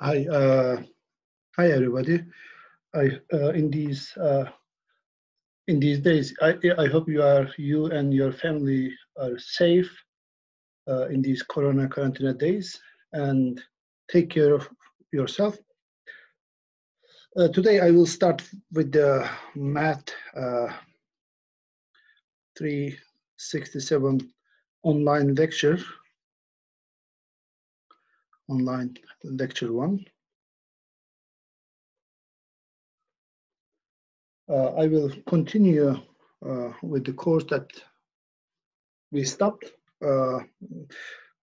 Hi, uh, hi everybody. I uh, in these uh, in these days, I I hope you are you and your family are safe uh, in these Corona quarantine days and take care of yourself. Uh, today I will start with the math uh, 367 online lecture online lecture one. Uh, I will continue uh, with the course that we stopped uh,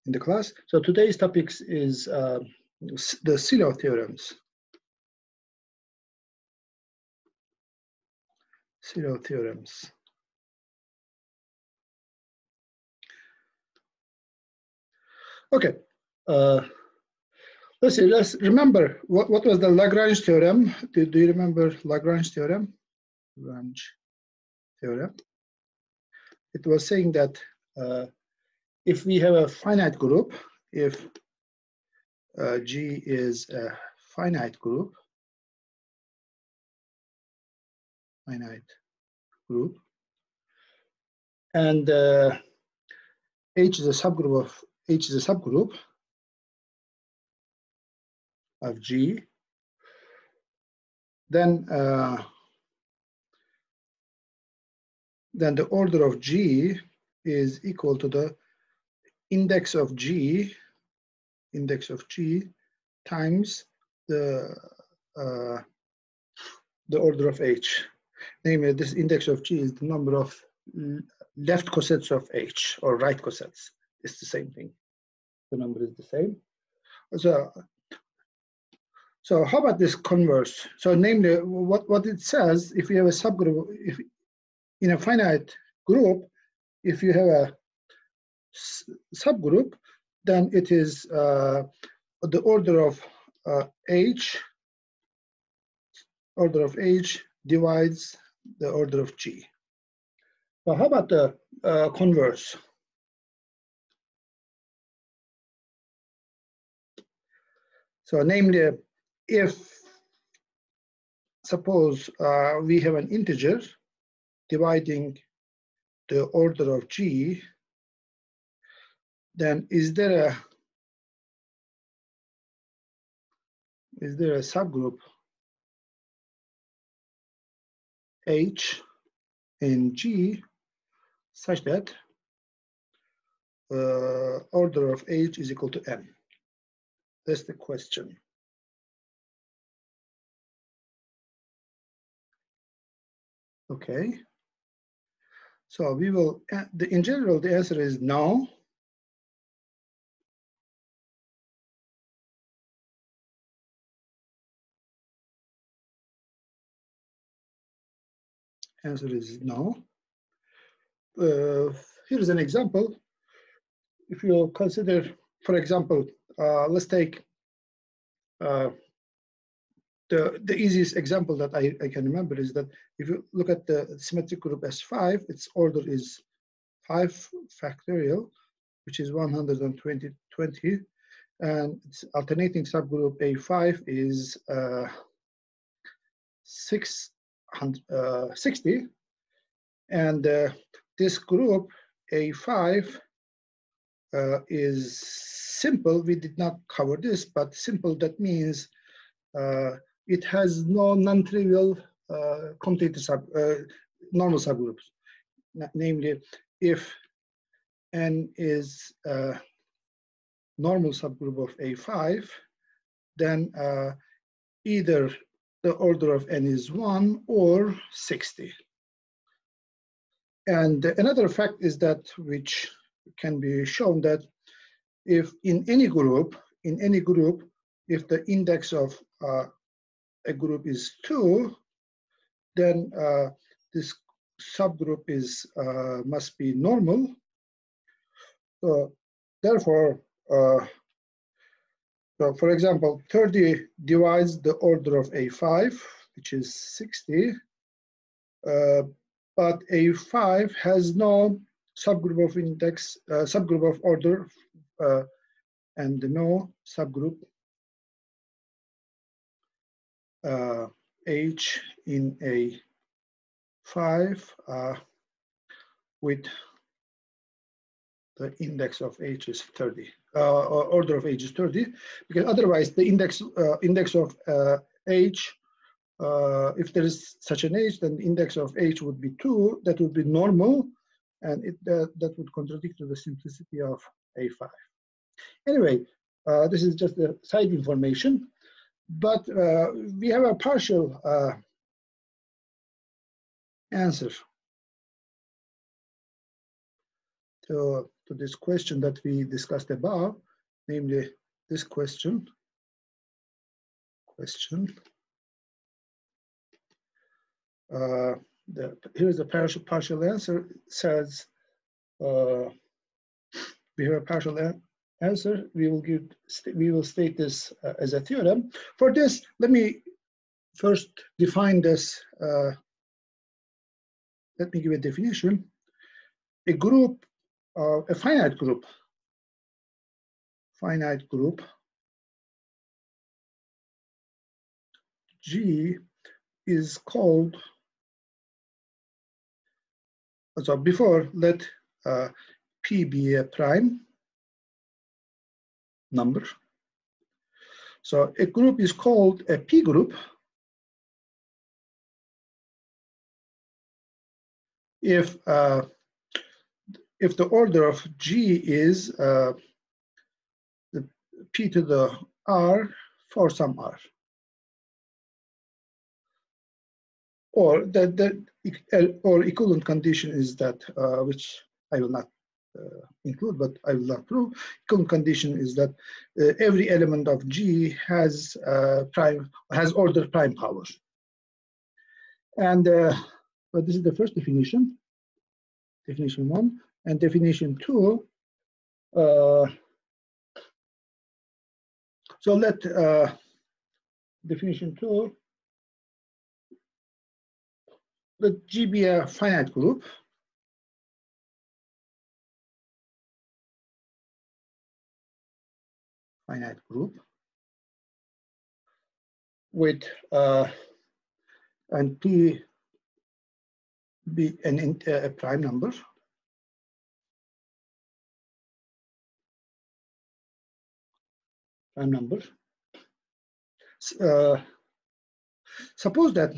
in the class. So today's topics is uh, the Sylow theorems. Sylow theorems. Okay. Let's see, let's remember what, what was the Lagrange theorem? Do, do you remember Lagrange theorem? Lagrange theorem. It was saying that uh, if we have a finite group, if uh, G is a finite group, finite group, and uh, H is a subgroup of H is a subgroup, of G, then uh, then the order of G is equal to the index of G, index of G times the uh, the order of H. Namely, this index of G is the number of left cosets of H or right cosets. It's the same thing. The number is the same. So so how about this converse? So namely, what, what it says, if you have a subgroup, if in a finite group, if you have a subgroup, then it is uh, the order of uh, H, order of H divides the order of G. So how about the uh, converse? So namely, if suppose uh, we have an integer dividing the order of g, then is there a is there a subgroup h in g such that uh, order of h is equal to n? That's the question. Okay. So we will, uh, in general, the answer is no. Answer is no. Uh, here's an example. If you consider, for example, uh, let's take uh, the, the easiest example that I, I can remember is that if you look at the symmetric group S5, its order is 5 factorial, which is 120, 20, and its alternating subgroup A5 is uh, 660, uh, and uh, this group A5 uh, is simple. We did not cover this, but simple, that means uh, it has no non-trivial uh, commutative sub, uh, normal subgroups. namely, if n is a normal subgroup of A5, then uh, either the order of n is 1 or 60. And another fact is that, which can be shown that if in any group, in any group, if the index of uh, a group is two, then uh, this subgroup is uh, must be normal. So therefore, uh, so for example, 30 divides the order of A5, which is 60, uh, but A5 has no subgroup of index, uh, subgroup of order uh, and no subgroup uh, H in A5 uh, with the index of H is 30, uh, order of H is 30, because otherwise the index uh, index of uh, H, uh, if there is such an H, then the index of H would be 2, that would be normal, and it, that would contradict to the simplicity of A5. Anyway, this is just the side information but uh, we have a partial uh, answer to, to this question that we discussed above, namely this question. Question. Uh, the, here's the partial, partial answer. It says uh, we have a partial answer, we will give, we will state this uh, as a theorem. For this, let me first define this. Uh, let me give a definition. A group, uh, a finite group, finite group G is called, so before let uh, P be a prime, number. So a group is called a P group if uh, if the order of G is uh, the P to the R for some R. Or that that or equivalent condition is that uh, which I will not include, but I will not prove. Equivalent condition is that uh, every element of G has uh, prime has order prime power. And but this is the first definition, definition one, and definition two. Uh, so let uh, definition two, let G be a finite group finite group with uh, and p be an uh, a prime number. Prime number. Uh, suppose that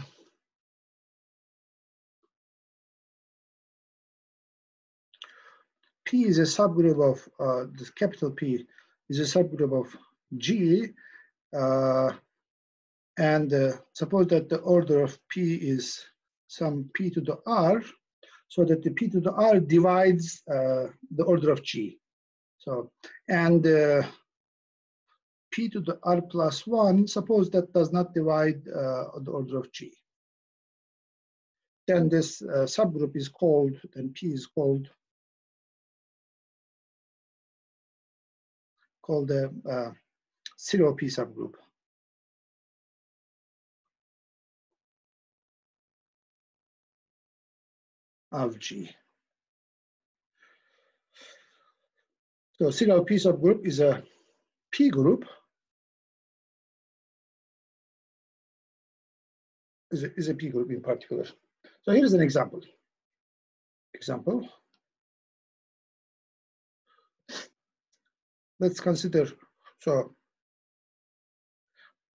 P is a subgroup of uh, this capital P is a subgroup of G, uh, and uh, suppose that the order of P is some P to the R, so that the P to the R divides uh, the order of G. So, and uh, P to the R plus one, suppose that does not divide uh, the order of G. Then this uh, subgroup is called, then P is called called the uh, P subgroup. of G. So Sylow P subgroup is a P group is a, is a P group in particular. So here's an example. Example. Let's consider, so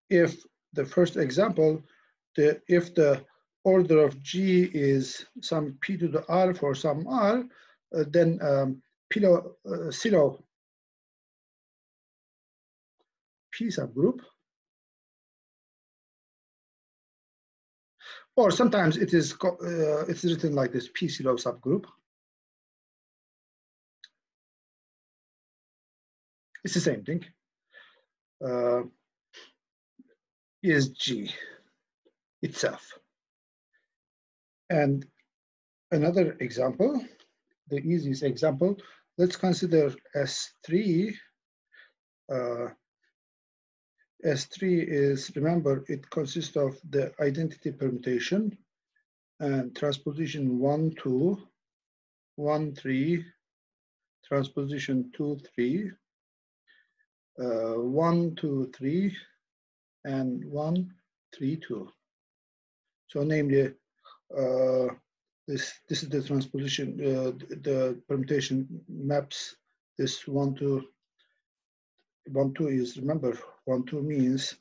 if the first example, the if the order of G is some P to the R for some R, uh, then um, Pilo, uh, Sylow P subgroup. Or sometimes it is uh, it's written like this P Sylow subgroup. It's the same thing. Uh, is G itself. And another example, the easiest example, let's consider S3. Uh, S3 is, remember, it consists of the identity permutation and transposition 1, 2, 1, 3, transposition 2, 3, uh, 1, 2, 3, and one, three, two. So namely, uh, this, this is the transposition, uh, the permutation maps this 1, 2, 1, 2 is, remember, 1, 2 means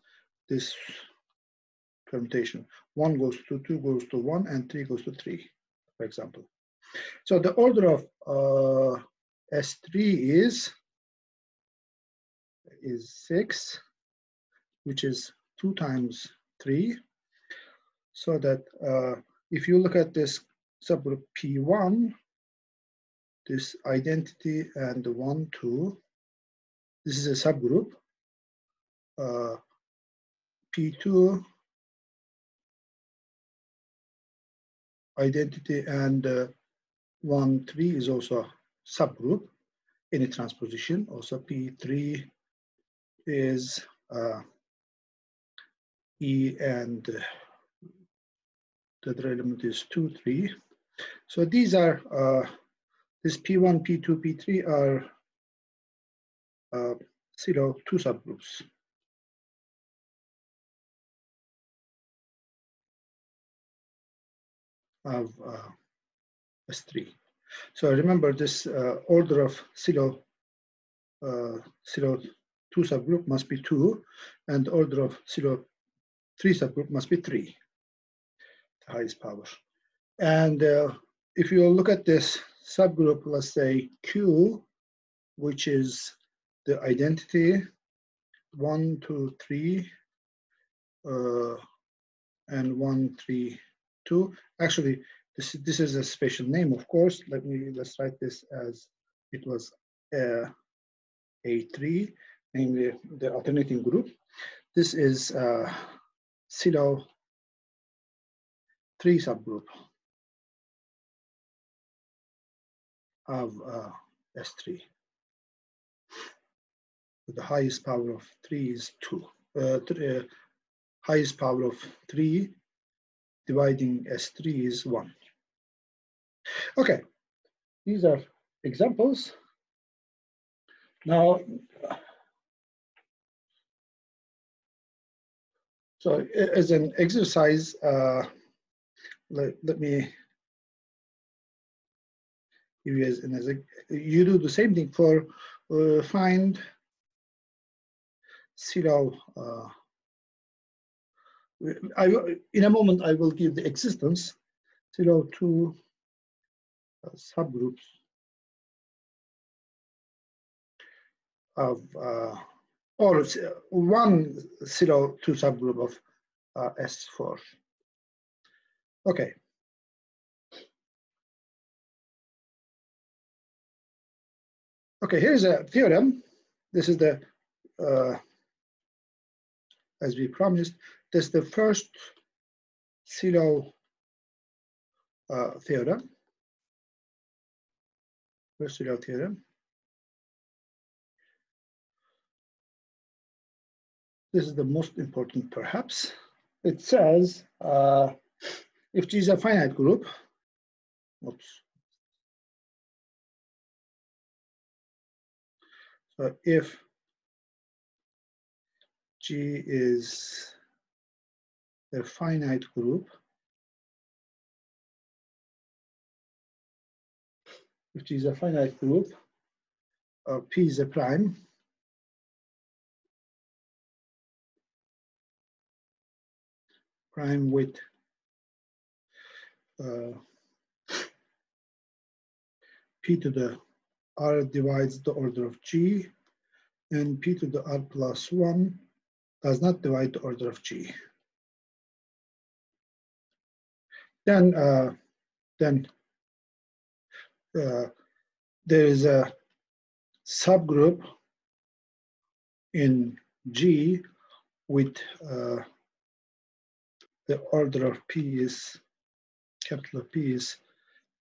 this permutation. 1 goes to 2 goes to 1 and 3 goes to 3, for example. So the order of uh, S3 is, is 6, which is 2 times 3. So that uh, if you look at this subgroup P1, this identity and 1, 2, this is a subgroup. Uh, P2 identity and uh, 1, 3 is also a subgroup in a transposition. Also P3 is uh, E and the other element is 2, 3. So these are, uh, this P1, P2, P3 are uh, Sylow two subgroups. of uh, S3. So remember this uh, order of Sylow, uh, Sylow two subgroup must be two, and order of Sylow three subgroup must be three, the highest power. And uh, if you look at this subgroup, let's say Q, which is the identity, one, two, three, uh, and one, three, two. Actually, this, this is a special name, of course. Let me, let's write this as it was uh, A3, namely the alternating group. This is uh, Sylow 3 subgroup of uh, S3. The highest power of 3 is 2. Uh, uh, highest power of 3 dividing S3 is 1. Okay, these are examples. Now, so as an exercise, uh, let, let me give you as an you do the same thing for uh, find Sylow uh, I, in a moment, I will give the existence Sylow two uh, subgroups of uh, or one Sylow two subgroup of uh, S4. Okay. Okay, here's a theorem. This is the, uh, as we promised, this is the first Sylow uh, theorem. First Sylow theorem. This is the most important, perhaps. It says uh, if G is a finite group, oops. So if G is a finite group if G is a finite group uh, P is a prime prime with uh, P to the R divides the order of G and P to the R plus one does not divide the order of G. Then, uh, then uh, there is a subgroup in G with uh, the order of P is capital P is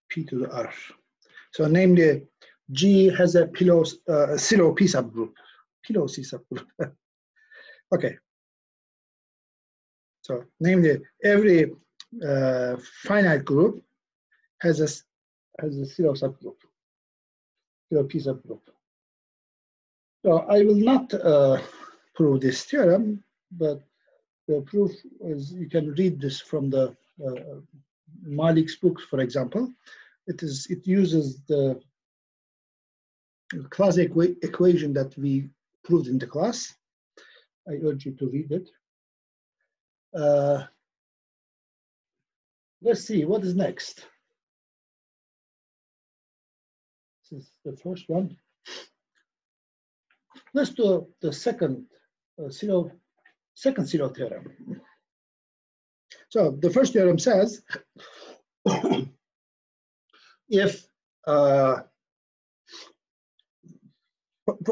P to the R. So namely, G has a pillow, uh, Sylow P subgroup, pillow C subgroup. okay. So namely, every uh, finite group has a has a Sylow subgroup, Sylow p subgroup. So I will not uh, prove this theorem, but the proof is you can read this from the uh, Malik's books, for example. It is it uses the class equa equation that we proved in the class. I urge you to read it. Uh, let's see what is next. This is the first one. Let's do the second uh, Sylow, second Sylow theorem. So the first theorem says if uh,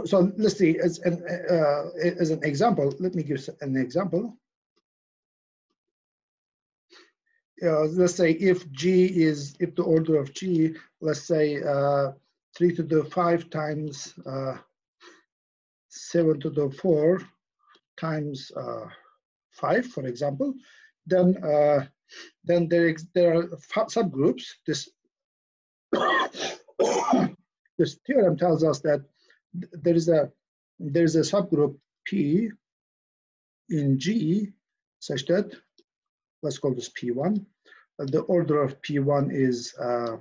so let's see as an uh, as an example let me give an example uh, let's say if g is if the order of g let's say uh, 3 to the 5 times uh, 7 to the 4 times uh, 5 for example then uh, then there, there are subgroups this this theorem tells us that there is a there is a subgroup P in G such that let's call this P1. Uh, the order of P1 is uh,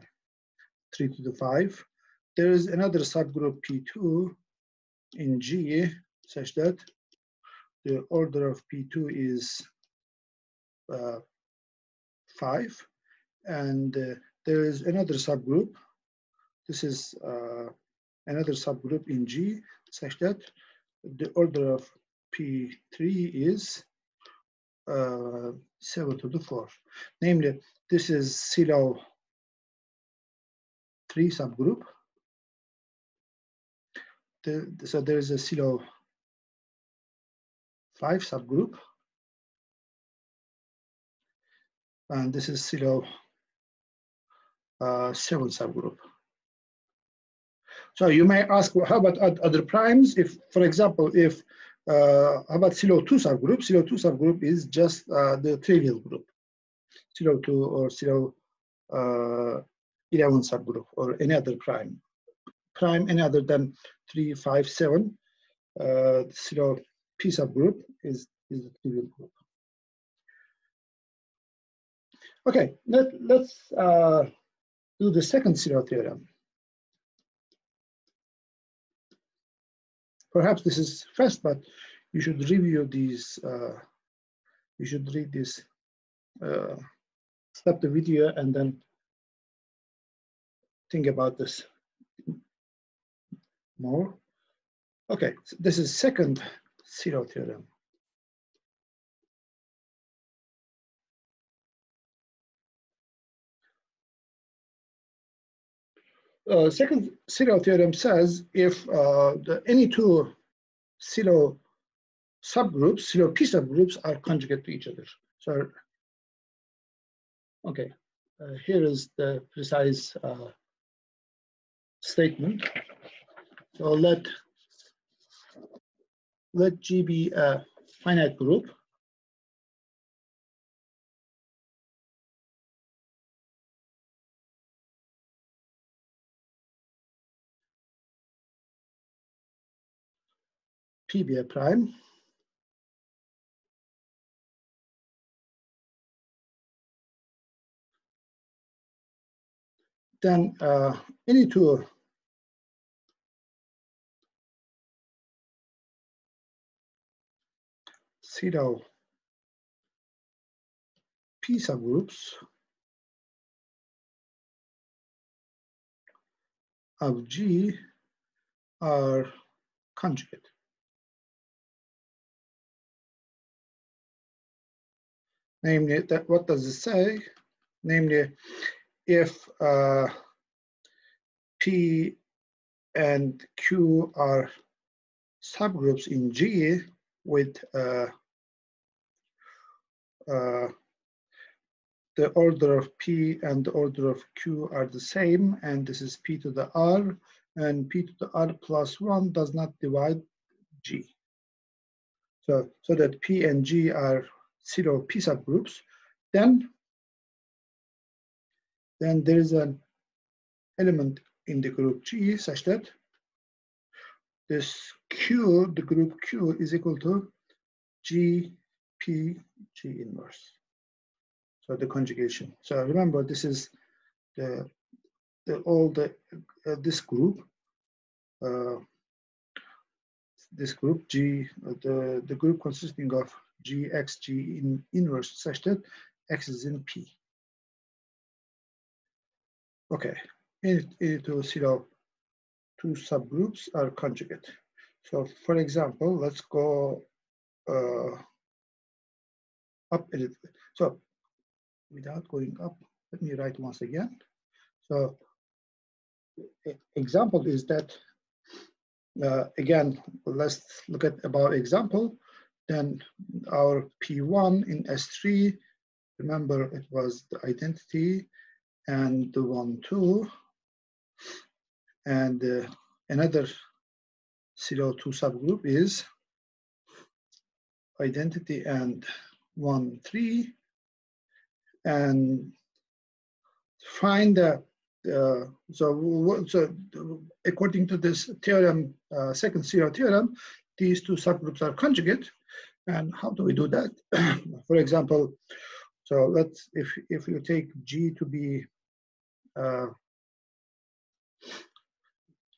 3 to the 5. There is another subgroup P2 in G such that the order of P2 is uh, 5. And uh, there is another subgroup. This is uh, another subgroup in G such that the order of P3 is uh, 7 to the 4. Namely, this is Sylow 3 subgroup. The, so there is a Sylow 5 subgroup. And this is Sylow uh, 7 subgroup. So you may ask, well, how about other primes? If, for example, if uh, how about Sylow2 subgroup? Sylow2 subgroup is just uh, the trivial group, Sylow2 or Sylow uh, 11 subgroup or any other prime. Prime any other than 3, 5, 7. Uh, P subgroup is, is the trivial group. Okay, let, let's uh, do the second Sylow theorem. Perhaps this is fast, but you should review these. Uh, you should read this. Uh, stop the video and then think about this more. Okay, so this is second Sylow theorem. Uh, second Sylow theorem says if uh, the, any two Sylow subgroups, CELO P subgroups are conjugate to each other. So, okay, uh, here is the precise uh, statement. So let let G be a finite group PBA prime. Then uh, any two Sylow P subgroups of G are conjugate. namely that what does it say? Namely if uh, p and q are subgroups in g with uh, uh, the order of p and the order of q are the same and this is p to the r and p to the r plus 1 does not divide g. So so that p and g are Sylow P subgroups, then then there is an element in the group G such that this Q, the group Q is equal to G, P, G inverse. So the conjugation. So remember, this is the, the all the uh, this group, uh, this group G, uh, the the group consisting of G, X, G in inverse such that X is in P. Okay, in, into Sylow, two subgroups are conjugate. So for example, let's go uh, up a little. So without going up, let me write once again. So example is that, uh, again, let's look at about example. Then our P1 in S3, remember it was the identity and the one, two, and uh, another Sylow two subgroup is identity and one, three, and find the uh, so, so according to this theorem, uh, second Sylow theorem, these two subgroups are conjugate. And how do we do that? For example, so let's if if you take G to be uh,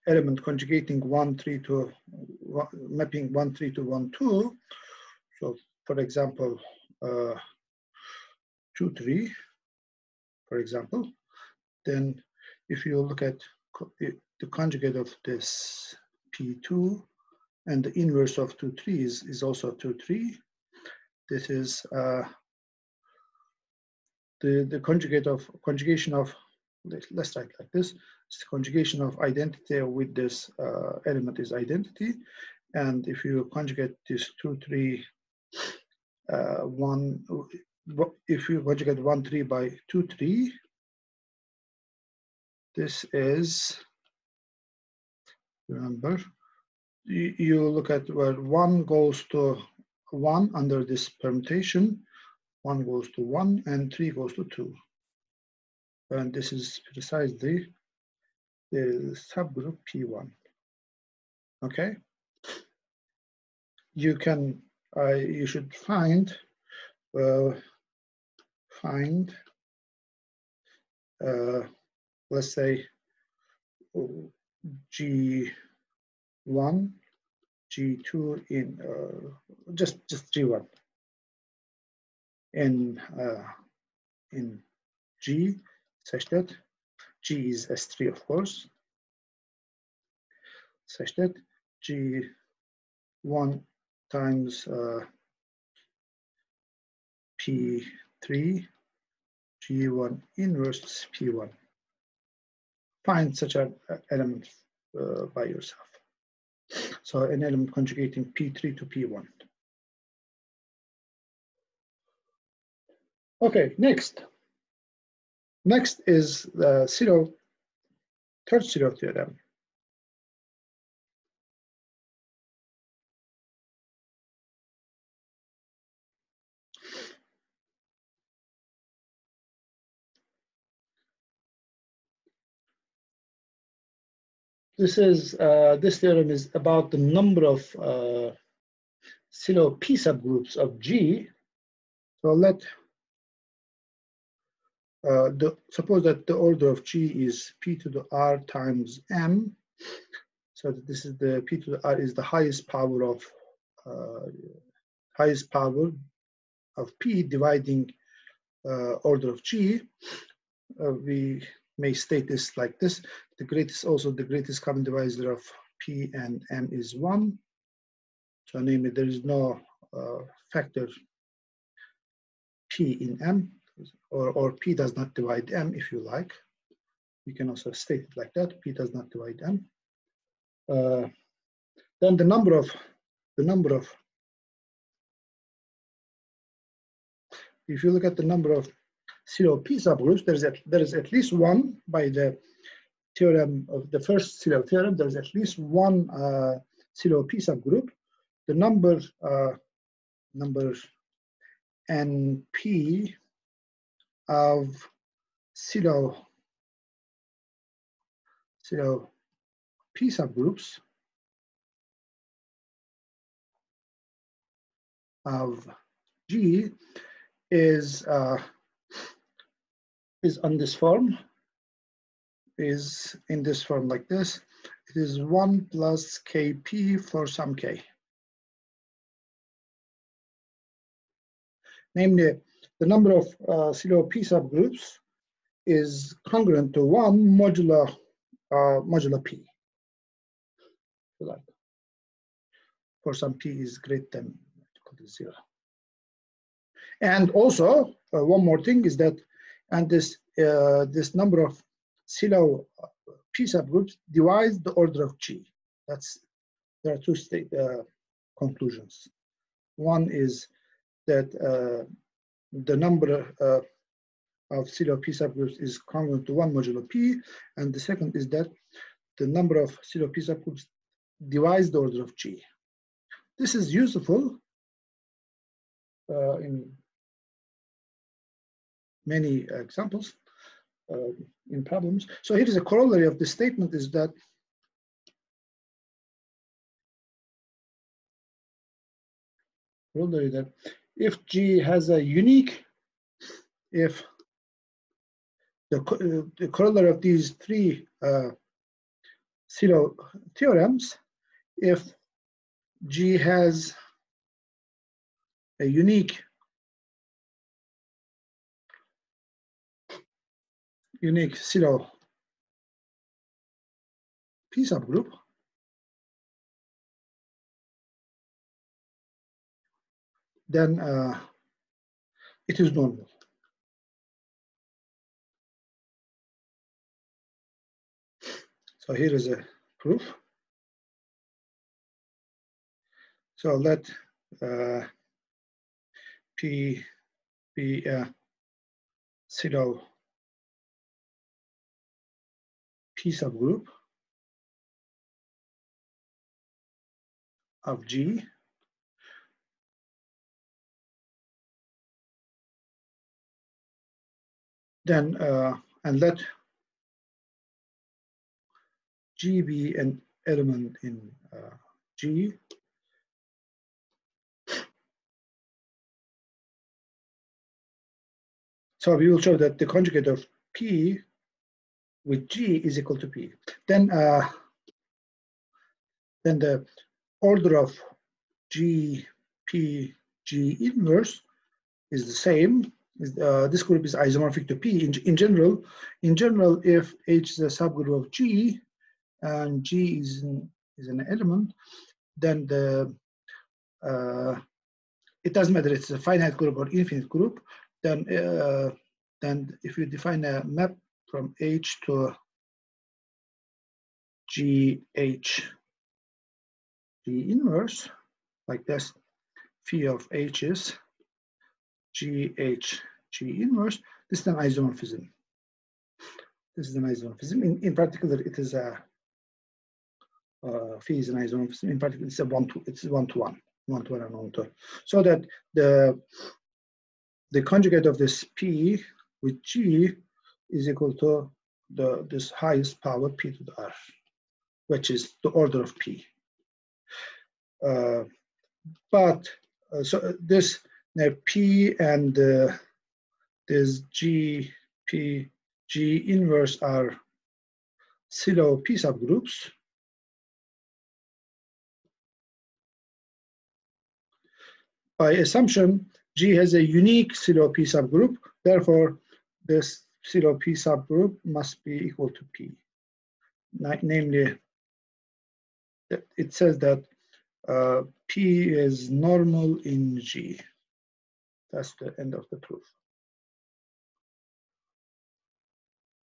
element conjugating one three to one, mapping one three to one two. So for example, uh, two three, for example, then if you look at the conjugate of this P2 and the inverse of 2, 3 is, is also 2, 3. This is uh, the, the conjugate of conjugation of, let's write like this, it's the conjugation of identity with this uh, element is identity. And if you conjugate this 2, 3, uh, 1, if you conjugate 1, 3 by 2, 3, this is, remember, you, you look at where one goes to one under this permutation, one goes to one and three goes to two. And this is precisely the subgroup P1. Okay? You can, you should find, find uh, let's say G1, G2 in uh, just just G1 in uh, in G such that G is S3 of course. Such that G1 times uh, P3 G1 inverse P1 find such an element uh, by yourself. So an element conjugating P3 to P1. Okay, next. Next is the Sylow, third Sylow theorem. This is uh, this theorem is about the number of uh, Sylow p subgroups of G. So let uh, the suppose that the order of G is p to the r times m. So this is the p to the r is the highest power of uh, highest power of p dividing uh, order of G. Uh, we may state this like this. The greatest, also the greatest common divisor of P and M is one. So namely, there is no uh, factor P in M, or, or P does not divide M if you like. You can also state it like that, P does not divide M. Uh, then the number of, the number of, if you look at the number of CLP subgroups. There is at, there is at least one by the theorem of the first Sylow theorem. There is at least one uh, p-subgroup. The number uh, number NP of Sylow Sylow P subgroups of G is uh, is on this form, is in this form like this. It is 1 plus Kp for some K. Namely, the number of uh, P subgroups is congruent to 1 modulo, uh, modulo P. Like for some P is greater than equal to 0. And also, uh, one more thing is that, and this uh, this number of Sylow uh, P subgroups divides the order of G. That's there are two state uh, conclusions. One is that the number of Sylow P subgroups is congruent to one modulo P, and the second is that the number of Sylow P subgroups divides the order of G. This is useful uh, in many examples uh, in problems. So here is a corollary of the statement is that corollary that if G has a unique, if the, uh, the corollary of these three uh, Sylow theorems, if G has a unique unique Sylow P subgroup, then uh, it is normal. So here is a proof. So let uh, P be a Sylow Subgroup of G then uh, and let G be an element in uh, G. So we will show that the conjugate of P with G is equal to P. Then, uh, then the order of G, P, G inverse is the same. Uh, this group is isomorphic to P. In, in general, in general, if H is a subgroup of G and G is an, is an element, then the uh, it doesn't matter it's a finite group or infinite group. Then, uh, then if you define a map from H to GH G inverse like this phi of H is GH G inverse. This is an isomorphism. This is an isomorphism. In, in particular, it is a uh, phi is an isomorphism. In particular, it's a one to it's one to one, one to one and one to. So that the the conjugate of this P with G is equal to the this highest power p to the r, which is the order of p. Uh, but uh, so this now p and uh, this g p g inverse are Sylow p subgroups. By assumption, G has a unique Sylow p subgroup. Therefore, this Sylow P subgroup must be equal to P. Namely, it says that uh, P is normal in G. That's the end of the proof.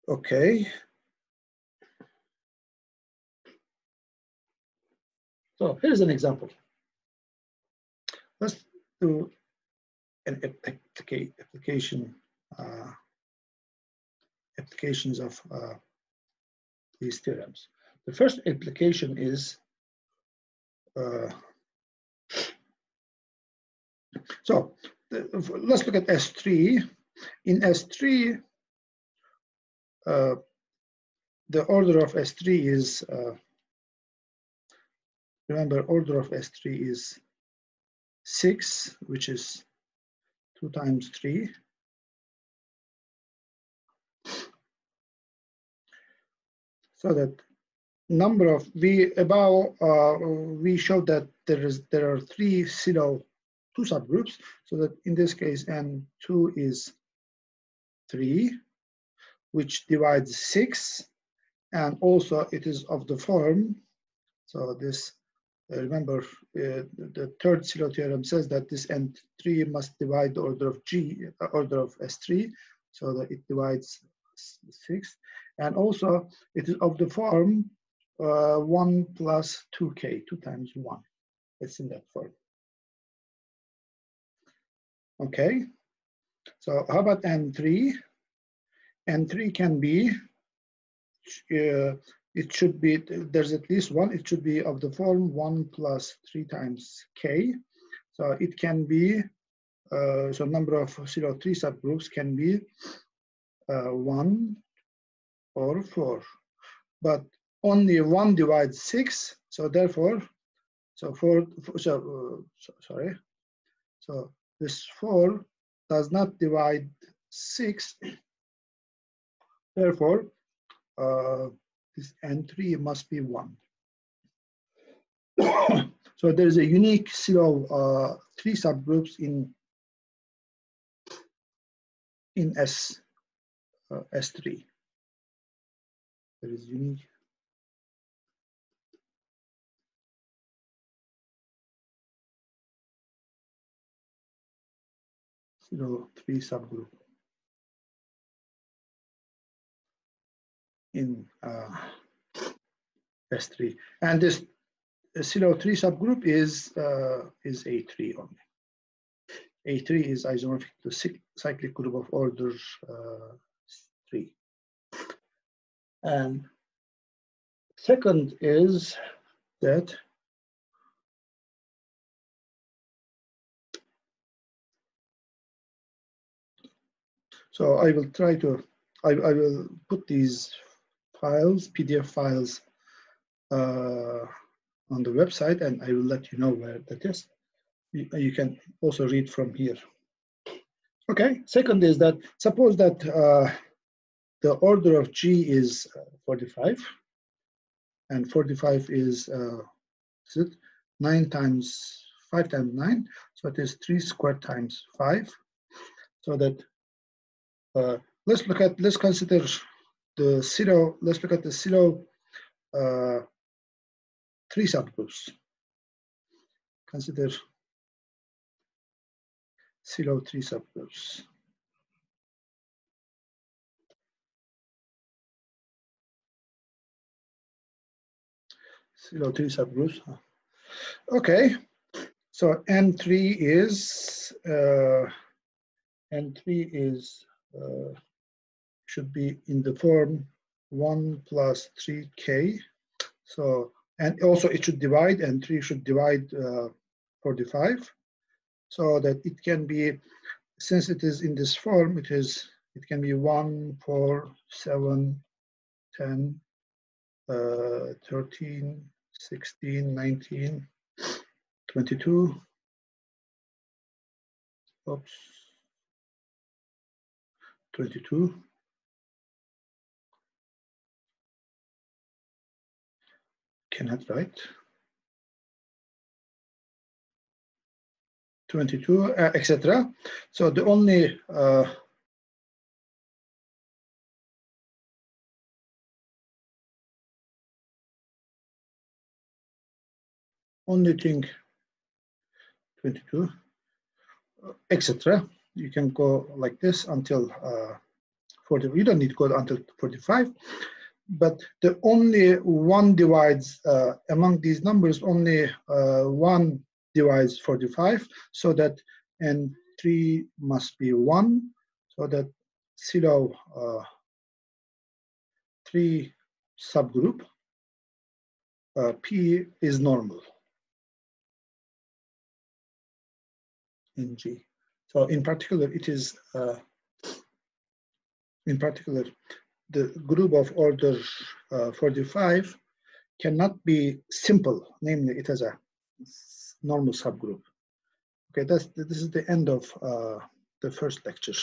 Okay. So here's an example. Let's do an application uh, applications of uh, these theorems. The first application is uh, so the, let's look at S3. In S3, uh, the order of S3 is, uh, remember, order of S3 is 6, which is 2 times 3. So that number of, we above, uh, we showed that there is there are three Sylow two subgroups. So that in this case, N2 is 3, which divides 6. And also it is of the form. So this uh, remember, uh, the third Sylow theorem says that this N3 must divide the order of G, uh, order of S3, so that it divides 6. And also, it is of the form uh, 1 plus 2k, 2 times 1. It's in that form. Okay, so how about N3? N3 can be uh, it should be, there's at least one, it should be of the form 1 plus 3 times k. So it can be, uh, so number of Sylow three subgroups can be uh, 1 or 4. But only 1 divides 6, so therefore, so 4, so, uh, so sorry, so this 4 does not divide 6, therefore, uh, this N3 must be 1. so there is a unique set of uh, three subgroups in in S uh, S3. There is unique. Sylow three subgroup. in uh, S3. And this Sylow3 subgroup is, uh, is A3 only. A3 is isomorphic to cyclic group of order uh, 3. And second is that so I will try to I, I will put these files, PDF files uh, on the website, and I will let you know where that is. You, you can also read from here. Okay, second is that suppose that uh, the order of G is uh, 45, and 45 is, uh, is it 9 times 5 times 9, so it is 3 squared times 5, so that uh, let's look at let's consider the Sylow, let's look at the Sylow uh, three subgroups. Consider Sylow three subgroups. Sylow three subgroups. Okay, so N3 is uh, N3 is uh, should be in the form 1 plus 3k. So, and also it should divide and 3 should divide uh, 45 so that it can be, since it is in this form, it is, it can be 1, 4, 7, 10, uh, 13, 16, 19, 22, oops, 22, cannot write. 22, uh, etc. So the only uh, only thing 22, etc. You can go like this until uh, 40. You don't need to go until 45 but the only one divides uh, among these numbers, only uh, one divides 45, so that n3 must be 1, so that Sylow uh, 3 subgroup uh, P is normal in G. So in particular, it is, uh, in particular, the group of order uh, 45 cannot be simple, namely it has a normal subgroup. Okay, that's this is the end of uh, the first lecture.